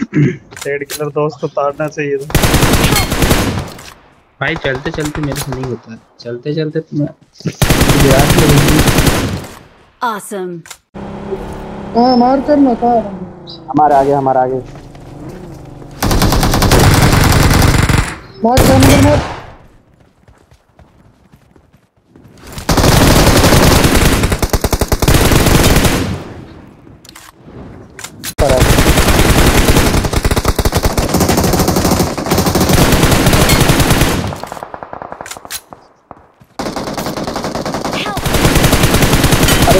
Killer दोस्त को तारना चाहिए था। भाई चलते चलते मेरे से नहीं होता। चलते चलते तुम्हें Awesome. हाँ मार करना था। हमारे आगे हमारे आगे। मार कर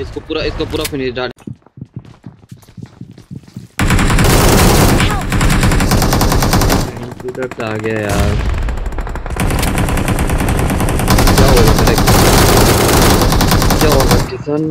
इसको पूरा इसको पूरा फिनिश डाल। कंप्यूटर आ गया यार। क्या होगा क्या होगा किसान